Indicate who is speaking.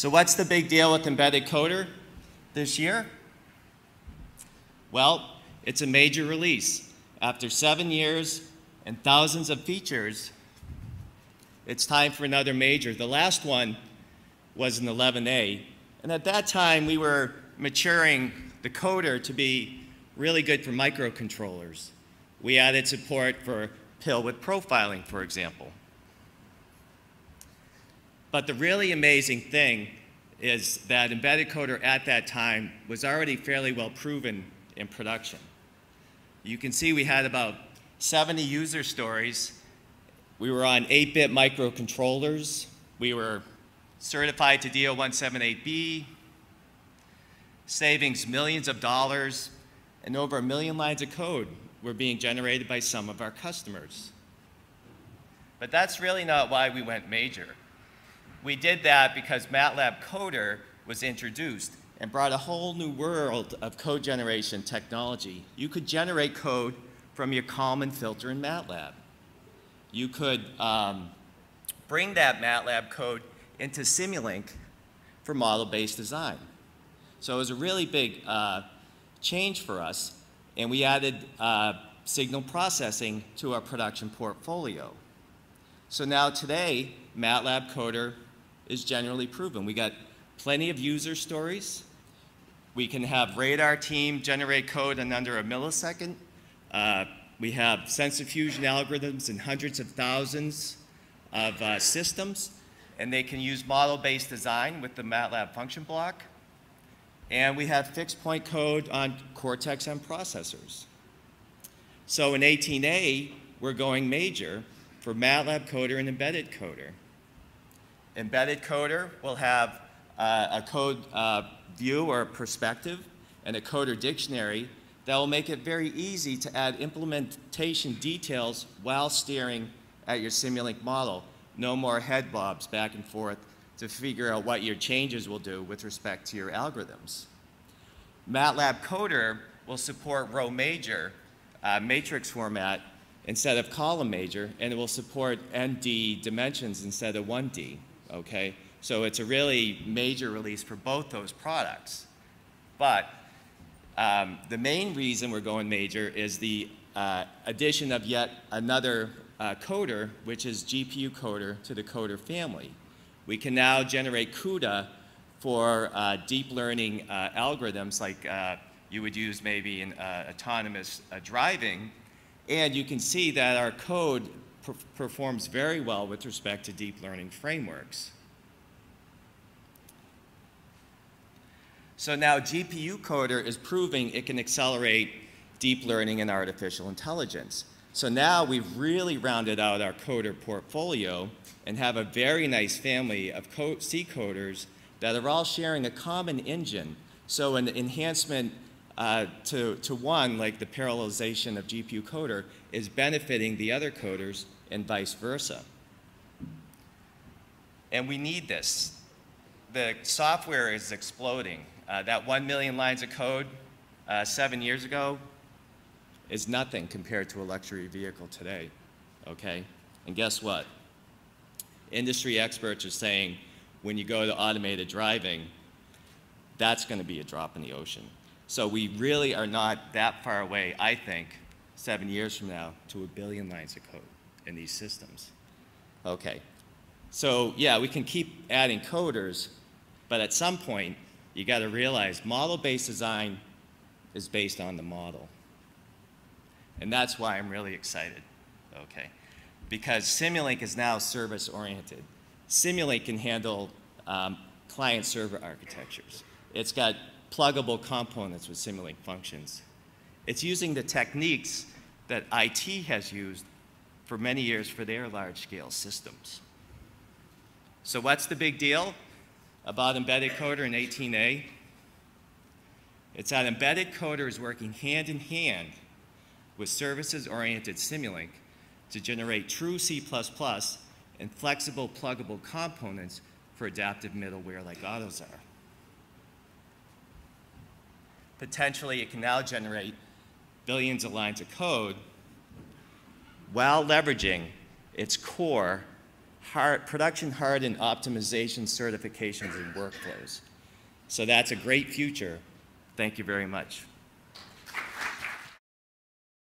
Speaker 1: So what's the big deal with Embedded Coder this year? Well, it's a major release. After seven years and thousands of features, it's time for another major. The last one was an 11A, and at that time we were maturing the coder to be really good for microcontrollers. We added support for PIL with profiling, for example. But the really amazing thing is that embedded coder at that time was already fairly well proven in production. You can see we had about 70 user stories. We were on 8-bit microcontrollers. We were certified to DO178B, savings millions of dollars, and over a million lines of code were being generated by some of our customers. But that's really not why we went major. We did that because MATLAB Coder was introduced and brought a whole new world of code generation technology. You could generate code from your Kalman filter in MATLAB. You could um, bring that MATLAB code into Simulink for model-based design. So it was a really big uh, change for us, and we added uh, signal processing to our production portfolio. So now today, MATLAB Coder is generally proven. We got plenty of user stories. We can have radar team generate code in under a millisecond. Uh, we have sensor fusion algorithms in hundreds of thousands of uh, systems, and they can use model-based design with the MATLAB function block. And we have fixed point code on Cortex-M processors. So in 18A, we're going major for MATLAB Coder and Embedded Coder. Embedded Coder will have uh, a code uh, view or perspective and a coder dictionary that will make it very easy to add implementation details while steering at your Simulink model. No more head bobs back and forth to figure out what your changes will do with respect to your algorithms. MATLAB Coder will support row major uh, matrix format instead of column major, and it will support ND dimensions instead of 1D okay? So it's a really major release for both those products. But um, the main reason we're going major is the uh, addition of yet another uh, coder, which is GPU coder to the coder family. We can now generate CUDA for uh, deep learning uh, algorithms like uh, you would use maybe in uh, autonomous driving. And you can see that our code per performs very well with respect to deep learning frameworks. So now GPU Coder is proving it can accelerate deep learning and artificial intelligence. So now we've really rounded out our coder portfolio and have a very nice family of C coders that are all sharing a common engine. So an enhancement uh, to, to one, like the parallelization of GPU coder, is benefiting the other coders and vice versa. And we need this. The software is exploding. Uh, that one million lines of code uh, seven years ago is nothing compared to a luxury vehicle today, okay? And guess what? Industry experts are saying when you go to automated driving, that's going to be a drop in the ocean. So we really are not that far away, I think, seven years from now, to a billion lines of code in these systems. Okay. So yeah, we can keep adding coders, but at some point, you got to realize model-based design is based on the model. And that's why I'm really excited, okay? Because Simulink is now service-oriented. Simulink can handle um, client-server architectures. It's got pluggable components with Simulink functions. It's using the techniques that IT has used for many years for their large-scale systems. So what's the big deal about embedded coder in 18A? It's that embedded coder is working hand in hand with services-oriented Simulink to generate true C++ and flexible pluggable components for adaptive middleware like AUTOSAR. Potentially, it can now generate billions of lines of code while leveraging its core hard, production hardened optimization certifications and workflows. So that's a great future. Thank you very much.